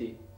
D.